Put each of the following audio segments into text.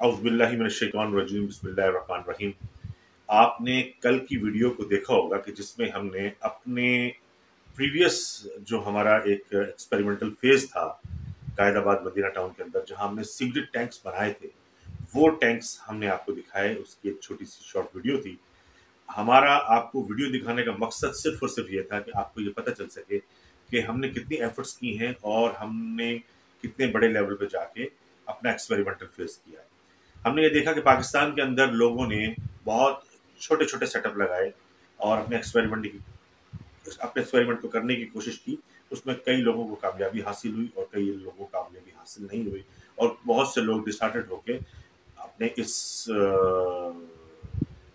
अउज़बिल्लिमिनशैतानरजीम आपने कल की वीडियो को देखा होगा कि जिसमें हमने अपने प्रीवियस जो हमारा एक एक्सपेरिमेंटल फ़ेज़ था, कायदाबाद मदीना टाउन के अंदर, जहाँ हमने सिगरेट टैंक्स बनाए थे, वो टैंक्स हमने आपको दिखाए, उसकी एक छोटी सी शॉर्ट वीडियो थी। हमारा आपको वीडियो दिखाने का मकसद सिर्फ़ और सिर्फ़ ये था कि आपको ये पता चल सके कि हमने कितनी एफर्ट्स की हैं और हमने कितने बड़े लेवल पे जाके अपना एक्सपेरिमेंटल फेस किया है। हमने ये देखा कि पाकिस्तान के अंदर लोगों ने बहुत छोटे छोटे सेटअप लगाए और अपने एक्सपेरिमेंट की, अपने एक्सपेरिमेंट को करने की कोशिश की। उसमें कई लोगों को कामयाबी हासिल हुई और कई लोगों को कामयाबी हासिल नहीं हुई और बहुत से लोग डिसार्टेड होके अपने इस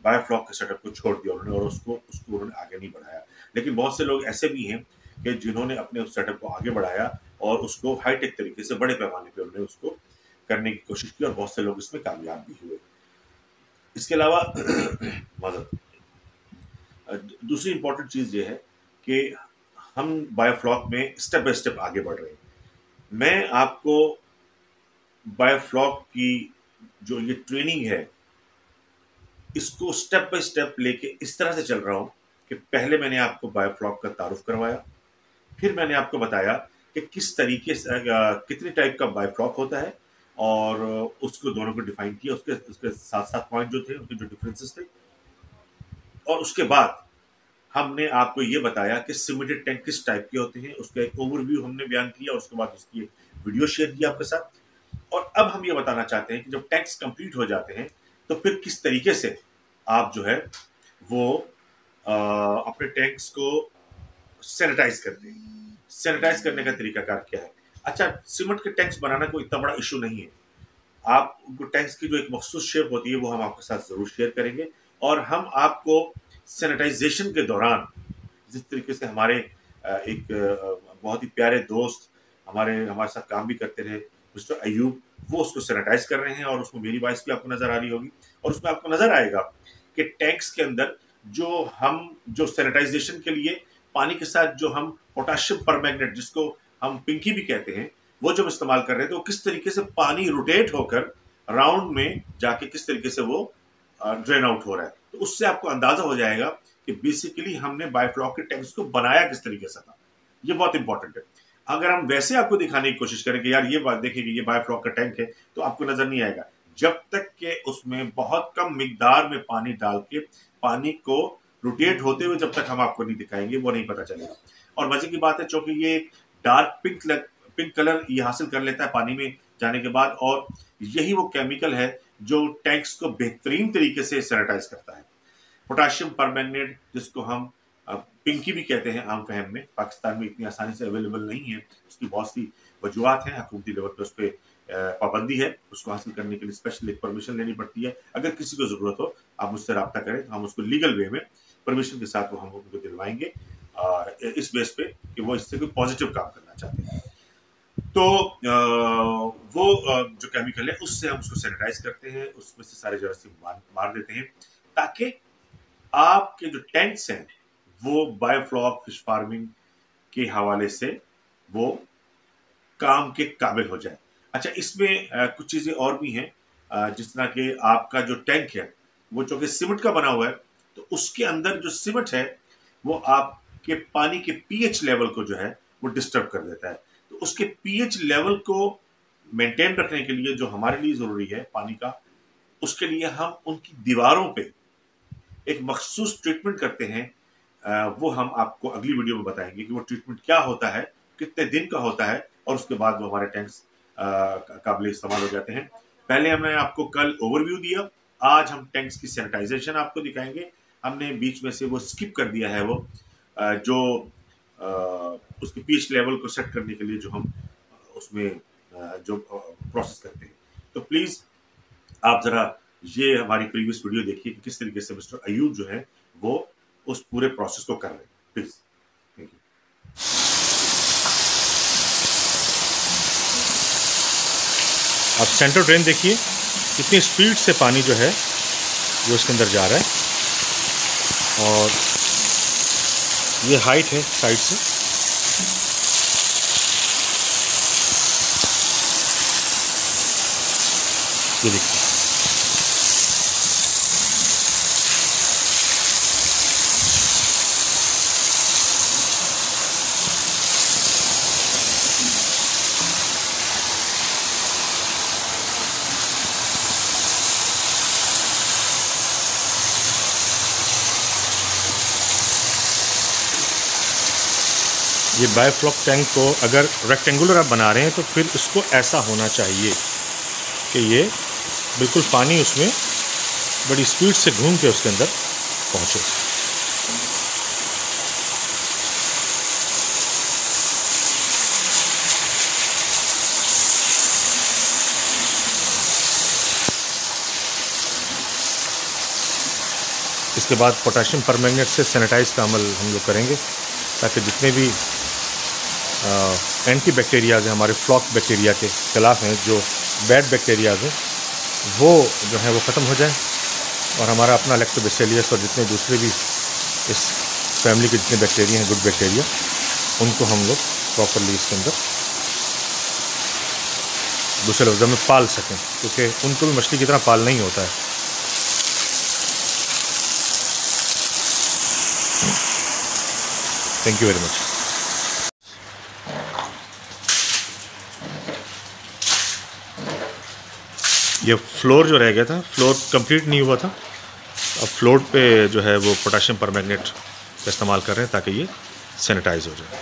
बायोफ्लॉक के सेटअप को छोड़ दिया उन्होंने और उसको उसको उन्होंने आगे नहीं बढ़ाया। लेकिन बहुत से लोग ऐसे भी हैं कि जिन्होंने अपने उस सेटअप को आगे बढ़ाया और उसको हाईटेक तरीके से बड़े पैमाने पर उन्होंने उसको करने की कोशिश की और बहुत से लोग इसमें कामयाब भी हुए। इसके अलावा मदद दूसरी इंपॉर्टेंट चीज़ ये है कि हम बायोफ्लॉक में स्टेप बाय स्टेप आगे बढ़ रहे हैं। मैं आपको बायोफ्लॉक की जो ये ट्रेनिंग है, इसको स्टेप बाय स्टेप लेके इस तरह से चल रहा हूँ कि पहले मैंने आपको बायोफ्लॉक का तारुफ करवाया, फिर मैंने आपको बताया कि किस तरीके से कितने टाइप का बायोफ्लॉक होता है और उसको दोनों को डिफाइन किया उसके उसके साथ साथ पॉइंट जो थे उनके जो डिफरेंसेस थे। और उसके बाद हमने आपको ये बताया कि सिमेटेड टैंक किस टाइप के होते हैं उसका एक ओवरव्यू हमने बयान किया उसके बाद उसकी एक वीडियो शेयर किया आपके साथ। और अब हम ये बताना चाहते हैं कि जब टैंक्स कंप्लीट हो जाते हैं तो फिर किस तरीके से आप जो है वो आ, अपने टैंक्स को सैनिटाइज करते हैं। सैनिटाइज करने का तरीकाकार क्या है? अच्छा सीमेंट के टैंक्स बनाना कोई इतना बड़ा इशू नहीं है। आप टैंक्स की जो एक मखसूस शेप होती है, वो हम आपके साथ ज़रूर शेयर करेंगे। और हम आपको सैनिटाइजेशन के दौरान, जिस तरीके से हमारे एक बहुत ही प्यारे दोस्त हमारे हमारे साथ काम भी करते रहे, मिस्टर अयूब, वो उसको सैनिटाइज कर रहे हैं और उसमें मेरी वॉइस भी आपको नज़र आ रही होगी। और उसमें आपको नज़र आएगा कि टैंक्स के अंदर जो हम, जो सैनिटाइजेशन के लिए, पानी के साथ जो हम पोटाशियम परमैग्नेट जिसको हम पिंकी भी कहते हैं, वो जब इस्तेमाल कर रहे थे, वो किस तरीके से पानी रोटेट होकर राउंड में जाके किस तरीके से वो ड्रेन आउट हो रहा है। तो उससे आपको अंदाज़ा हो जाएगा कि बेसिकली हमने बायोफ्लॉक के टैंक्स को बनाया किस तरीके से था। ये बहुत इंपॉर्टेंट है। अगर हम वैसे आपको दिखाने की कोशिश करें कि यार ये बात देखिए ये बायोफ्लॉक का टैंक है तो आपको नज़र नहीं आएगा। जब तक के उसमें बहुत कम मिकदार में पानी डाल के पानी को रोटेट होते हुए जब तक हम आपको नहीं दिखाएँगे, वो नहीं पता चलेगा। और मज़े की बात है, चूँकि ये डार्क पिंक लग, पिंक कलर ये हासिल कर लेता है पानी में जाने के बाद और यही वो केमिकल है जो टैंक्स को बेहतरीन तरीके से सैनिटाइज करता है। पोटाशियम परमैंगनेट, जिसको हम पिंकी भी कहते हैं आम फहम में, पाकिस्तान में इतनी आसानी से अवेलेबल नहीं है। उसकी बहुत सी वजूहत हैं, हुकूमती लेवल पर उस पर पाबंदी है। उसको हासिल करने के लिए स्पेशल एक परमिशन लेनी पड़ती है। अगर किसी को ज़रूरत हो, आप मुझसे रब्ता करें तो हम उसको लीगल वे में परमिशन के साथ वो हम उनको दिलवाएँगे। इस बेस पे वो इससे कोई पॉजिटिव काम करना चाहते हैं। तो वो जो केमिकल है उससे हम उसको सैनिटाइज करते हैं उसमें से सारे जरासीम मार, मार देते हैं ताकि आपके जो टेंट्स हैं वो बायोफ्लॉक फ़िश फ़ार्मिंग के हवाले से वो काम के काबिल हो जाए। अच्छा इसमें कुछ चीज़ें और भी हैं जिस तरह के आपका जो टैंक है वो चूँकि सीमेंट का बना हुआ है तो उसके अंदर जो सीमेंट है वो आप के पानी के पीएच लेवल को जो है, वो डिस्टर्ब कर देता है। तो उसके पीएच लेवल को मेंटेन रखने के लिए जो हमारे लिए ज़रूरी है पानी का, उसके लिए हम उनकी दीवारों पे एक मखसूस ट्रीटमेंट करते हैं। वो हम आपको अगली वीडियो में बताएँगे कि वो ट्रीटमेंट क्या होता है, कितने दिन का होता है और उसके बाद वो हमारे टैंक्स काबिल इस्तेमाल हो जाते हैं। पहले हमने आपको कल ओवरव्यू दिया, आज हम टैंक्स की सैनिटाइजेशन आपको दिखाएँगे। हमने बीच में से वो स्किप कर दिया है वो। जो उसके पीच लेवल को सेट करने के लिए जो हम, उसमें जो प्रोसेस करते हैं। तो प्लीज़ आप ज़रा ये हमारी प्रीवियस वीडियो देखिए कि किस तरीके से मिस्टर अयूब जो है, वो उस पूरे प्रोसेस को कर रहे हैं। प्लीज़ थैंक यू आप सेंटर ड्रेन देखिए, कितनी स्पीड से पानी जो है, वो इसके अंदर जा रहा है। और ये हाइट है साइड से। ये देखिए। ये बायोफ्लॉक टैंक को अगर रेक्टेंगुलर आप बना रहे हैं तो फिर इसको ऐसा होना चाहिए कि ये बिल्कुल पानी उसमें बड़ी स्पीड से घूम के उसके अंदर पहुँचे। इसके बाद पोटाशियम परमैंगनेट से सैनिटाइज का अमल हम लोग करेंगे, ताकि जितने भी एंटी बैक्टीरियाज हैं, हमारे फ्लॉक बैक्टीरिया के खिलाफ हैं, जो बैड बैक्टीरियाज हैं, वो जो है वो ख़त्म हो जाए और हमारा अपना लेक्टोबेसेलियस और जितने दूसरे भी इस फैमिली के जितने बैक्टीरिया हैं गुड बैक्टीरिया उनको हम लोग प्रॉपरली इसके अंदर दूसरे लफ्ज़ों में पाल सकें, क्योंकि उनको भी मछली की तरह पाल नहीं होता है। थैंक यू वेरी मच ये फ्लोर जो रह गया था, फ्लोर कंप्लीट नहीं हुआ था। अब फ्लोर पे जो है वो पोटाशियम परमैग्नेट का इस्तेमाल कर रहे हैं ताकि ये सैनिटाइज हो जाए।